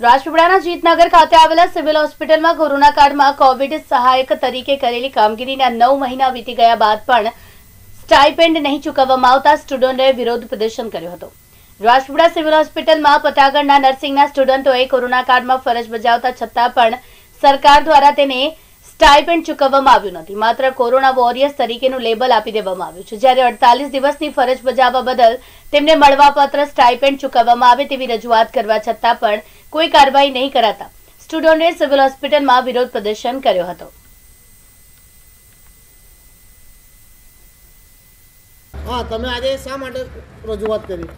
રાજપીપળાના જીતનગર ખાતે આવેલા સિવિલ હોસ્પિટલમાં કોરોના કાળમાં કોવિડ સહાયક તરીકે કરેલી કામગીરીના નવ મહિના વીતી ગયા બાદ પણ સ્ટાઇપેન્ડ નહીં ચૂકવવામાં આવતા સ્ટુડન્ટોએ વિરોધ પ્રદર્શન કર્યો હતો. રાજપીપળા સિવિલ હોસ્પિટલમાં પટાગઢના નર્સિંગના સ્ટુડન્ટોએ કોરોના કાળમાં ફરજ બજાવતા છતાં પણ સરકાર દ્વારા તેને સ્ટાઇપેન્ડ ચૂકવવામાં આવ્યું નથી. માત્ર કોરોના વોરિયર્સ તરીકેનું લેબલ આપી દેવામાં આવ્યું છે. જ્યારે અડતાલીસ દિવસની ફરજ બજાવવા બદલ તેમને મળવાપત્ર સ્ટાઇપેન્ડ ચૂકવવામાં આવે તેવી રજૂઆત કરવા છતાં પણ કોઈ કાર્યવાહી નહીં કરાતા. સ્ટુડન્ટે સિવિલ હોસ્પિટલમાં વિરોધ પ્રદર્શન કર્યો હતો. હા તમે આજે શા માટે રજૂઆત કરી?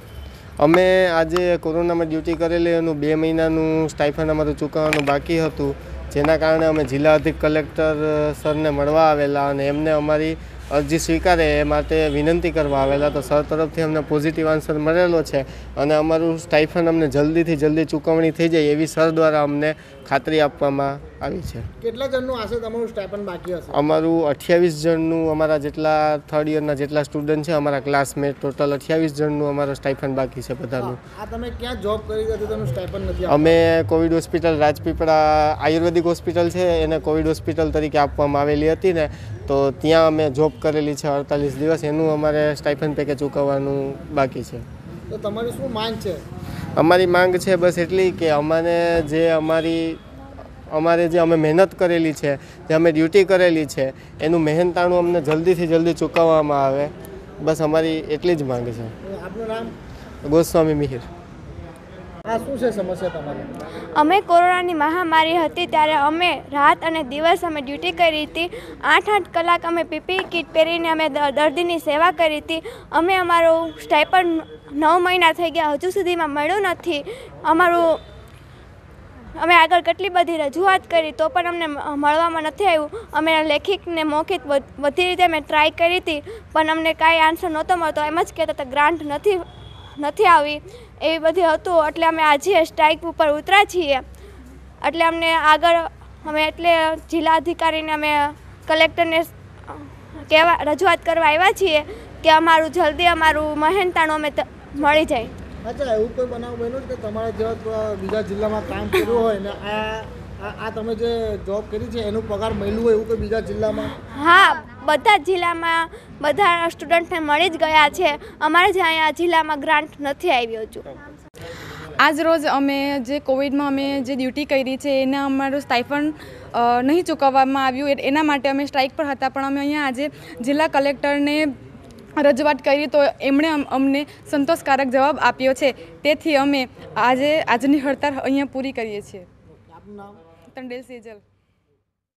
અમે આજે કોરોનામાં ડ્યુટી કરેલી એનું બે મહિનાનું સ્ટાઇફન અમારું ચૂકવવાનું બાકી હતું. જેના કારણે અમે જિલ્લા અધિક કલેક્ટર સરને મળવા આવેલા અને એમને અમારી અરજી સ્વીકારે એ માટે વિનંતી કરવા આવેલા તો સર તરફથી અમને પોઝિટિવ આન્સર મળેલો છે અને અમારું સ્ટાઇફન અમને જલ્દીથી જલ્દી ચૂકવણી થઈ જાય એવી સર દ્વારા અમને ખાતરી આપવામાં આવી છે. કેટલા જણનું આશરે તમારું સ્ટાઇપન્ડ બાકી હશે? અમારું અઠ્યાવીસ જણનું અમારા જેટલા થર્ડ યરના જેટલા સ્ટુડન્ટ છે અમારા ક્લાસમેટ ટોટલ અઠ્યાવીસ જણનું અમારું સ્ટાઇફન બાકી છે બધાનું. આ તમે ક્યાં જોબ કરી હતી તમે સ્ટાઇપન્ડ નથી અમે Covid hospital Rajpipla ayurvedic hospital છે એને કોવિડ હોસ્પિટલ તરીકે આપવામાં આવેલી હતી ને તો ત્યાં અમે જોબ કરેલી છે અડતાલીસ દિવસ એનું અમારે સ્ટાઇફન પેકેજ ચૂકવવાનું બાકી છે. તો તમારી શું માંગ છે? અમારી માંગ છે બસ એટલી કે અમારે જે અમારી અમારે જે અમે મહેનત કરેલી છે જે અમે ડ્યુટી કરેલી છે એનું મહેનતાણું અમને જલ્દીથી જલ્દી ચૂકવવામાં આવે. બસ અમારી એટલી જ માંગ છે. આપનું નામ? ગોસ્વામી મિહિર. શું છે સમસ્યા તમારી? અમે કોરોનાની મહામારી હતી ત્યારે અમે રાત અને દિવસ અમે ડ્યુટી કરી હતી. આઠ આઠ કલાક અમે પીપી કીટ પહેરીને અમે દર્દીની સેવા કરી હતી. અમે અમારું સ્ટાઇપન્ડ નવ મહિના થઈ ગયા. હજુ સુધીમાં મળ્યું નથી. અમારું, અમે આગળ કેટલી બધી રજૂઆત કરી તો પણ અમને મળવામાં નથી આવ્યું. અમે લેખિકને મૌખિક બધી રીતે અમે ટ્રાય કરી હતી. પણ અમને કાંઈ આન્સર નહોતો મળતો. એમ જ કહેતા હતા ગ્રાન્ટ નથી નથી આવી એવી બધી હતું. એટલે અમે આજે સ્ટ્રાઇક ઉપર ઉતર્યા છીએ એટલે અમને આગળ અમે એટલે જિલ્લા અધિકારીને અમે કલેક્ટરને કહેવા રજૂઆત કરવા આવ્યા છીએ કે અમારું જલ્દી અમારું મહેનતાણું અમે મળી જાય. અચ્છા એવું કોઈ બનાવ બન્યો કે તમારા જેવા બીજા જિલ્લામાં કામ કર્યું હોય ને આ- આ તમે જે જોબ કરી છે એનું પગાર મળ્યું હોય એવું કોઈ બીજા જિલ્લામાં? હા બધા જ જિલ્લામાં બધા સ્ટુડન્ટને મળી જ ગયા છે. અમારે જ અહીંયા જિલ્લામાં ગ્રાન્ટ નથી આવ્યો હજુ. આજ રોજ અમે જે કોવિડમાં અમે જે ડ્યુટી કરી છે એના અમારું સ્ટાઇફન નહીં ચૂકવવામાં આવ્યું. એ- એના માટે અમે સ્ટ્રાઇક પર હતા પણ અમે અહીંયા આજે જિલ્લા કલેક્ટરને રજૂઆત કરી તો એમણે અમને સંતોષકારક જવાબ આપ્યો છે. તેથી અમે આજે આજની હડતાળ અહીંયા પૂરી કરીએ છીએ. તંડેલ સેજલ.